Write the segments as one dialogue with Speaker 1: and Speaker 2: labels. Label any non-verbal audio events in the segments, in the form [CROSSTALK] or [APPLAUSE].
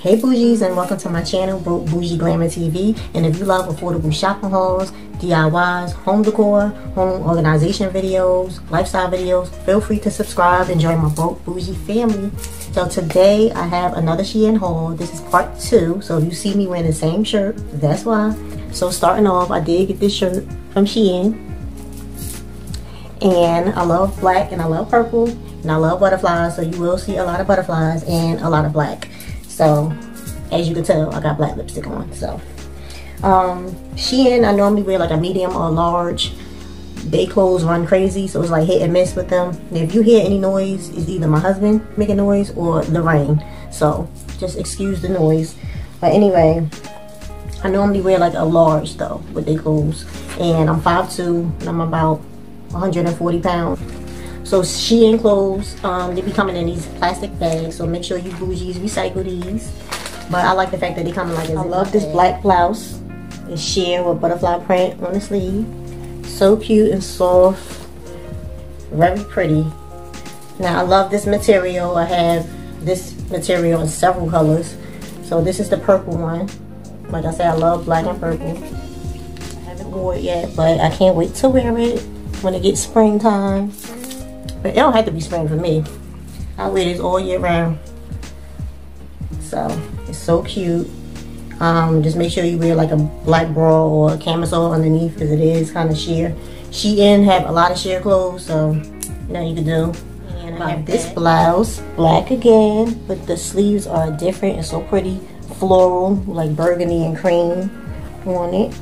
Speaker 1: Hey bougies and welcome to my channel Bougie Glamour TV and if you love affordable shopping hauls, DIYs, home decor, home organization videos, lifestyle videos, feel free to subscribe and join my Broke Bougie family. So today I have another Shein haul. This is part two so if you see me wearing the same shirt, that's why. So starting off I did get this shirt from Shein and I love black and I love purple and I love butterflies so you will see a lot of butterflies and a lot of black. So as you can tell, I got black lipstick on. So um, Shein, I normally wear like a medium or large. They clothes run crazy, so it's like hit and miss with them. And if you hear any noise, it's either my husband making noise or the rain. So just excuse the noise. But anyway, I normally wear like a large though with their clothes. And I'm 5'2", and I'm about 140 pounds. So Shein clothes, um, they be coming in these plastic bags. So make sure you bougies recycle these. But I like the fact that they come in like this. I love this black blouse. It's sheer with butterfly print on the sleeve. So cute and soft. Very pretty. Now I love this material. I have this material in several colors. So this is the purple one. Like I said, I love black and purple. I haven't wore it yet, but I can't wait to wear it when it gets springtime. It don't have to be spring for me. I wear this all year round. So it's so cute. Um, just make sure you wear like a black bra or a camisole underneath because it is kind of sheer. Shein have a lot of sheer clothes, so you know you can do. And I have this blouse, black again, but the sleeves are different and so pretty. Floral, like burgundy and cream on it.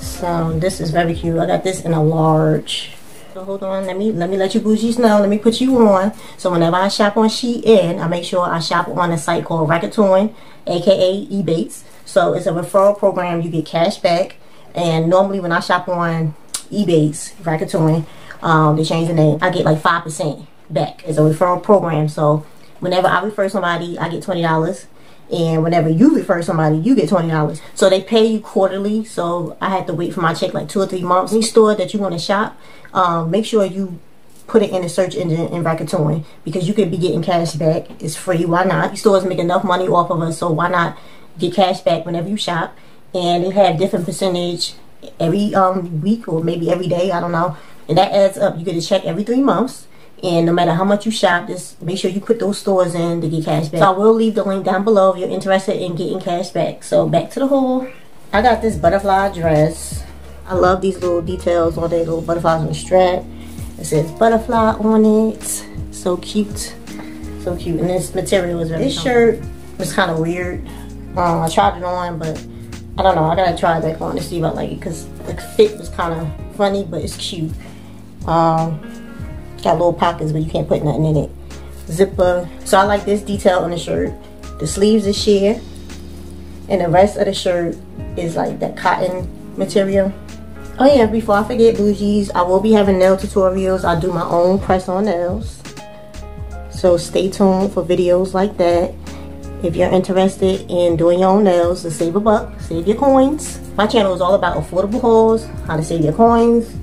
Speaker 1: So this is very cute. I got this in a large. So hold on, let me let me let you bougies know. Let me put you on. So whenever I shop on Shein, I make sure I shop on a site called Rakuten, aka Ebates. So it's a referral program. You get cash back. And normally when I shop on Ebates, Rakuten, um, they change the name. I get like five percent back. It's a referral program. So whenever I refer somebody, I get twenty dollars and whenever you refer somebody you get $20 so they pay you quarterly. So I had to wait for my check like two or three months. Any store that you want to shop um, make sure you put it in the search engine in Rakuten because you could be getting cash back. It's free. Why not? These stores make enough money off of us so why not get cash back whenever you shop? And they have different percentage every um, week or maybe every day I don't know. And that adds up. You get a check every three months and no matter how much you shop, just make sure you put those stores in to get cash back. So I will leave the link down below if you're interested in getting cash back. So back to the haul. I got this butterfly dress. I love these little details on the little butterflies on the strap. It says butterfly on it. So cute. So cute. And this material is very This shirt was kind of weird. Um, I tried it on, but I don't know. I gotta try it back on to see if I like it because the fit was kind of funny, but it's cute. Um, Got little pockets, but you can't put nothing in it. Zipper. So I like this detail on the shirt. The sleeves is sheer. And the rest of the shirt is like that cotton material. Oh yeah, before I forget bougies, I will be having nail tutorials. I do my own press on nails. So stay tuned for videos like that. If you're interested in doing your own nails to save a buck, save your coins. My channel is all about affordable hauls, how to save your coins.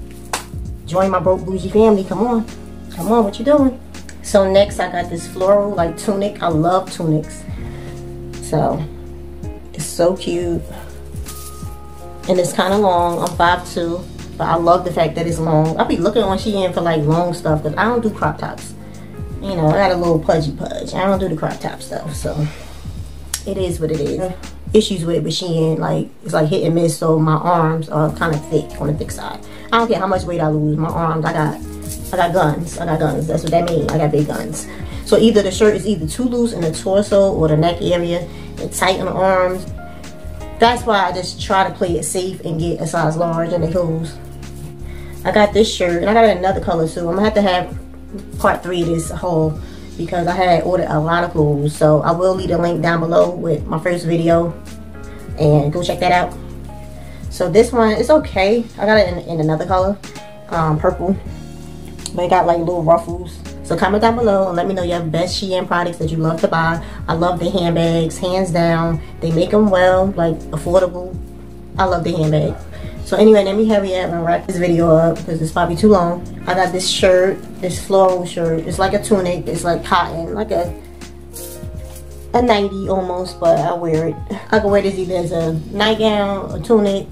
Speaker 1: Join my broke bougie family, come on. Come on, what you doing? So next I got this floral like tunic. I love tunics. So it's so cute. And it's kind of long. I'm 5'2", but I love the fact that it's long. I'll be looking on Shein for like long stuff because I don't do crop tops. You know, I got a little pudgy pudge. I don't do the crop top stuff, so it is what it is. Issues with but she Shein, like it's like hit and miss, so my arms are kind of thick on the thick side. I don't care how much weight I lose, my arms, I got I got guns. I got guns. That's what that means. I got big guns. So either the shirt is either too loose in the torso or the neck area and tight in the arms. That's why I just try to play it safe and get a size large in the heels. I got this shirt and I got another color too. I'm gonna have to have part three of this haul because I had ordered a lot of clothes. So I will leave a link down below with my first video and go check that out. So this one, it's okay. I got it in, in another color, um, purple. They got like little ruffles. So comment down below and let me know your best Shein products that you love to buy. I love the handbags, hands down. They make them well, like affordable. I love the handbag. So anyway, let me hurry up and wrap this video up because it's probably too long. I got this shirt, this floral shirt. It's like a tunic. It's like cotton, like a a nightie almost, but I wear it. I can wear this either as a nightgown, a tunic,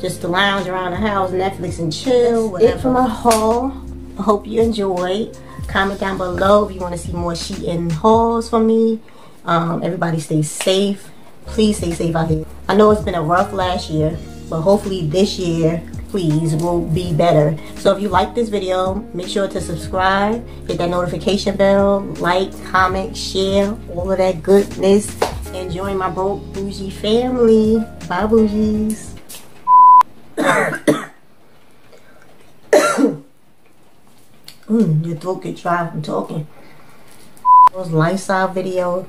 Speaker 1: just to lounge around the house, Netflix and chill. That's it for my haul. Hope you enjoyed. Comment down below if you want to see more Shein hauls from me. Um, everybody stay safe. Please stay safe out here. I know it's been a rough last year, but hopefully this year please will be better so if you like this video make sure to subscribe hit that notification bell like comment share all of that goodness and join my broke bougie family bye bougies [COUGHS] mm, your throat get dry from talking. Those lifestyle video